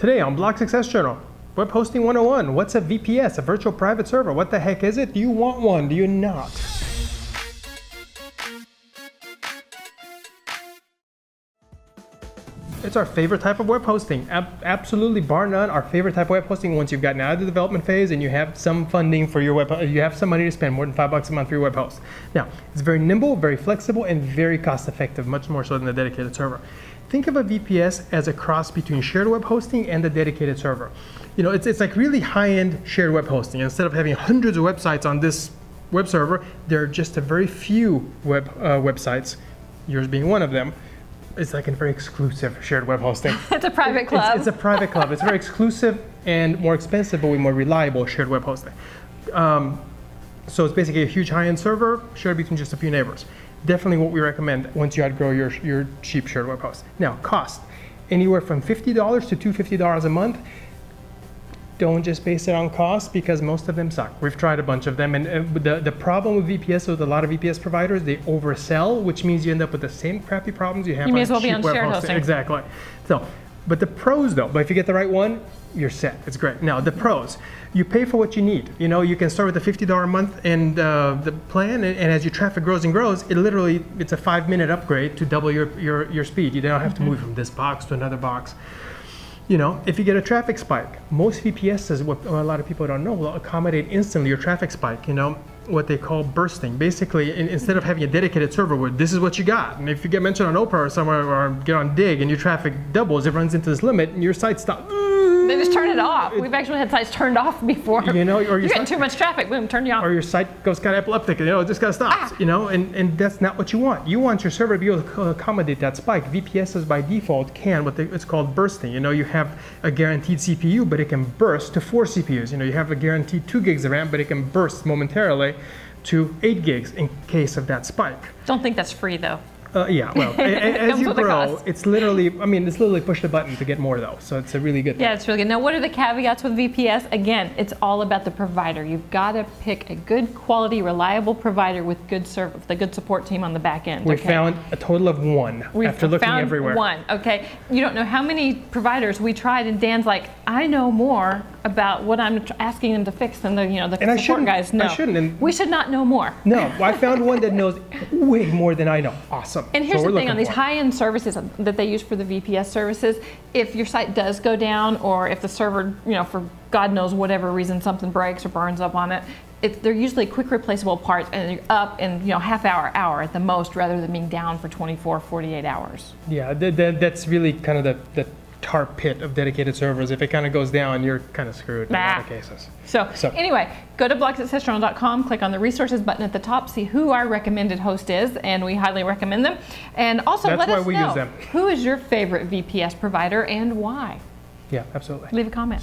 Today on Blog Success Journal, Web Hosting 101, what's a VPS, a virtual private server? What the heck is it? Do you want one? Do you not? It's our favorite type of web hosting. Ab absolutely, bar none, our favorite type of web hosting once you've gotten out of the development phase and you have some funding for your web, you have some money to spend, more than five bucks a month for your web host. Now, it's very nimble, very flexible, and very cost effective, much more so than a dedicated server. Think of a VPS as a cross between shared web hosting and a dedicated server. You know, it's, it's like really high-end shared web hosting. Instead of having hundreds of websites on this web server, there are just a very few web uh, websites, yours being one of them, it's like a very exclusive shared web hosting. it's a private club. It's, it's, a private club. It's very exclusive and more expensive, but with more reliable shared web hosting. Um, so it's basically a huge high-end server shared between just a few neighbors. Definitely what we recommend once you outgrow your, your cheap shared web host. Now, cost. Anywhere from $50 to $250 a month don't just base it on cost because most of them suck. We've tried a bunch of them, and the, the problem with VPS with a lot of VPS providers, they oversell, which means you end up with the same crappy problems you have you on may as well be on shared hosting. hosting. Exactly. So, but the pros though, but if you get the right one, you're set. It's great. Now the pros, you pay for what you need. You know, you can start with a fifty dollar a month and uh, the plan, and, and, as your traffic grows and grows, it literally it's a five minute upgrade to double your your, your speed. You don't have to mm-hmm. move from this box to another box you know, if you get a traffic spike, most VPSs, what a lot of people don't know, will accommodate instantly your traffic spike, you know, what they call bursting. Basically, in, instead of having a dedicated server where this is what you got, and if you get mentioned on Oprah or somewhere or get on Digg and your traffic doubles, it runs into this limit and your site stops it off. We've actually had sites turned off before. You know, or you're getting too much traffic, boom, turn you off. Or your site goes kind of epileptic, you know, it just kind of stops. Ah. You know, and, and that's not what you want. You want your server to be able to accommodate that spike. VPSs by default can what they, it's called bursting. You know, you have a guaranteed CPU, but it can burst to four CPUs. You know, you have a guaranteed two gigs of RAM, but it can burst momentarily to 8 gigs in case of that spike. Don't think that's free though. Uh, yeah, well, as you grow, it's literally, I mean, it's literally push the button to get more though, so it's a really good thing. Yeah, it's really good. Now, what are the caveats with VPS? Again, it's all about the provider. You've got to pick a good quality, reliable provider with good service, the good support team on the back end. We okay? found a total of one We've after looking found everywhere. one, okay? You don't know how many providers we tried, and Dan's like, I know more about what I'm asking them to fix than the, you know, the and support guys know. I shouldn't. And we should not know more. No, I found one that knows way more than I know. Awesome. And here's so the thing on these high-end services that they use for the VPS services, if your site does go down or if the server, you know, for God knows whatever reason something breaks or burns up on it, it, they're usually quick replaceable parts and you're up in you know half hour hour at the most rather than being down for 24 48 hours. Yeah th- th- that's really kind of the, the tar pit of dedicated servers. If it kind of goes down, you're kind of screwed in a lot of cases. So, so, anyway, go to blogsuccessjournal.com, click on the resources button at the top, see who our recommended host is, and we highly recommend them. And also That's let us know who is your favorite VPS provider and why. Yeah, absolutely. Leave a comment.